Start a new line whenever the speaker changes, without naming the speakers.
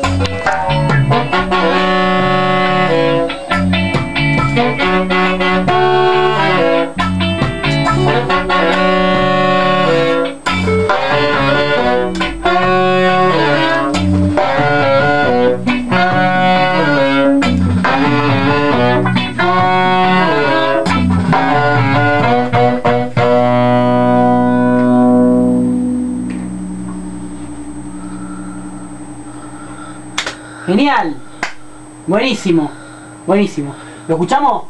Thank you. Genial. Buenísimo. Buenísimo. ¿Lo escuchamos?